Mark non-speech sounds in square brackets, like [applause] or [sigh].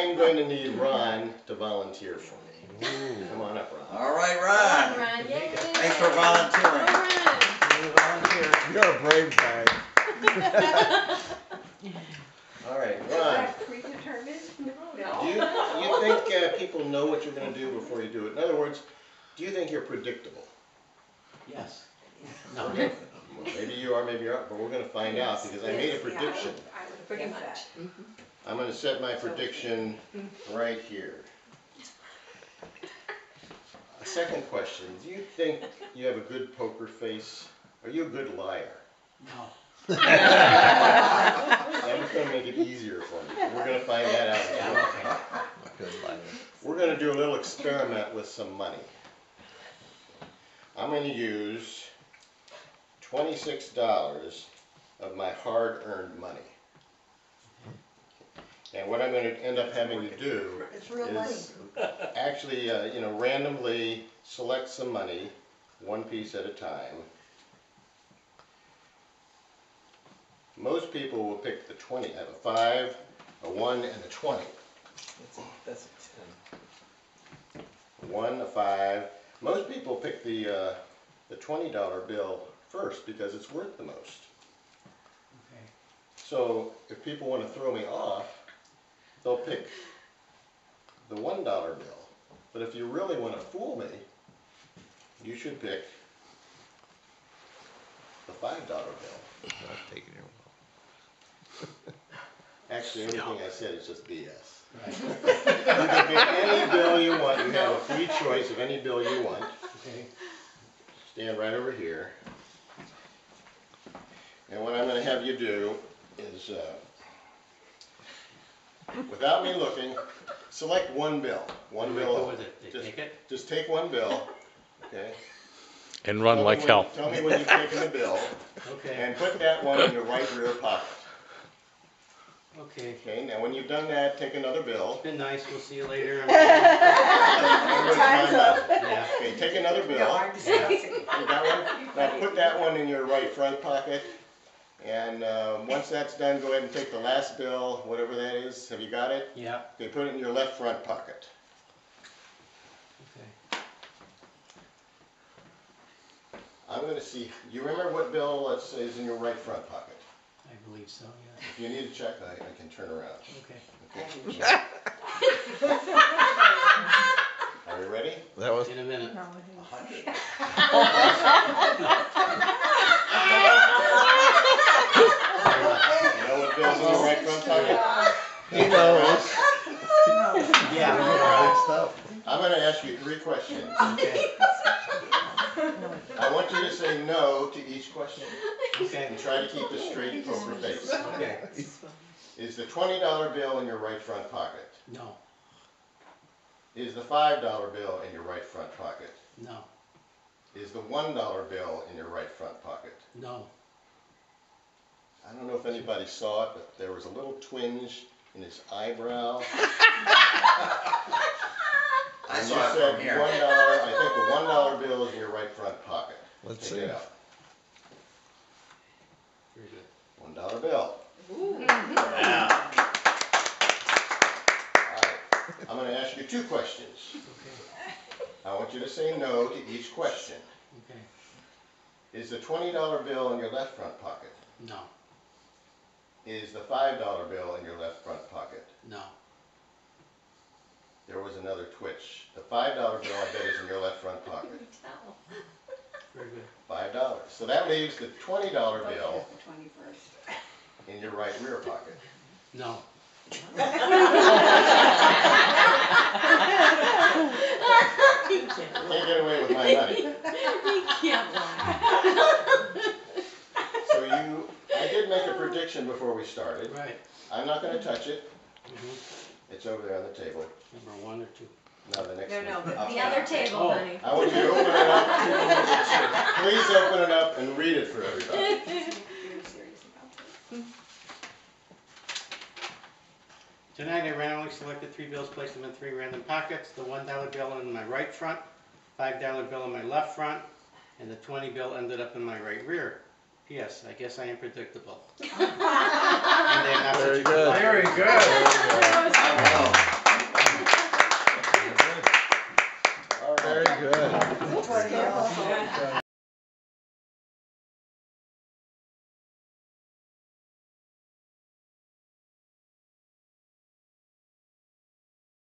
I'm going to need Ron to volunteer for me. Come on up, Ron. All right, Ron, Ron. Ron, yay. Thanks for volunteering. Ron. You're a brave guy. [laughs] All right, Ron, Predetermined? do you, do you think uh, people know what you're gonna do before you do it? In other words, do you think you're predictable? Yes. No. Well, maybe you are, maybe you aren't, but we're gonna find out because I made a prediction. I would Pretty guess much. that. I'm gonna set my prediction right here. A second question, do you think you have a good poker face? Are you a good liar? No. I'm just gonna make it easier for you. We're gonna find that out. as well. Good liar. We're gonna do a little experiment with some money. I'm gonna use twenty-six dollars of my hard-earned money. And what I'm gonna end up having to do It's real money. is actually, uh, you know, randomly select some money, one piece at a time. Most people will pick the twenty, I have a five, a one, and a twenty. That's a ten. One, a five. Most people pick the, uh, the twenty dollar bill first because it's worth the most. Okay. So if people wanna throw me off, they'll pick the one dollar bill. But if you really wanna fool me, you should pick the five dollar bill. ten. Not taking your [laughs] Actually, everything I said is just BS. Right. You can pick any bill you want, you have a free choice of any bill you want. Okay. stand right over here. And what I'm gonna have you do is, uh, without me looking, select one bill, one What do I bill. do with it? Just- take it? Just take one bill, okay? and run Tell me like when- hell. Tell me when you've taken the bill, Okay. and put that one in your right rear pocket. Okay. Okay, now when you've done that, take another bill. Been nice. We'll see you later. [laughs] And where's Time's up. Yeah. Okay, take another bill. I'm discussing. You got one? Now put that one in your right front pocket. And, um, once that's done, go ahead and take the last bill, whatever that is. Have you got it? Yeah. Okay, put it in your left front pocket. Okay. I'm gonna see, you remember what bill, let's say, is in your right front pocket? I believe so. Yeah. If you need to check, I, I can turn around. Okay. Okay. [laughs] Are you ready? That was, In a minute. No, A hundred. You know what bill's in your right front pocket? He knows. Yeah. Good stuff. I'm gonna ask you three questions. Okay. I want you to say no to each question Okay. and try to keep a straight poker face. Okay. Is the twenty dollar bill in your right front pocket? No. Is the five dollar bill in your right front pocket? No. Is the one dollar bill in your right front pocket? No. I don't know if anybody saw it, but there was a little twinge in his eyebrow. [laughs] I And you saw it said from here. one dollar, I think the one dollar bill is in your right front pocket. Let's Take see. it out. Very good. One dollar bill. Yeah. All right. I'm gonna ask you two questions. Okay. I want you to say no to each question. Okay. Is the twenty dollar bill in your left front pocket? No. Is the five dollar bill in your left front pocket? No. There was another twitch. The five dollar bill, I bet, is in your left front [laughs] pocket. Very good. Five dollars. So that leaves the twenty dollar bill Twenty-first. in your right rear pocket. No. [laughs] [laughs] Can't get away with my money. Can't lie. So you, I did make a prediction before we started. Right. I'm not gonna touch it. Mhm. It's over there on the table. Number one or two. Now the next No, one. no, the, Up the top. other table, Oh. honey. I want you to open it up. Please open it up and read it for everybody. [laughs] You're serious about this. Tonight I randomly selected three bills, placed them in three random pockets. The one dollar bill in my right front, five dollar bill in my left front, and the twenty bill ended up in my right rear. P.S. I guess I am predictable. [laughs]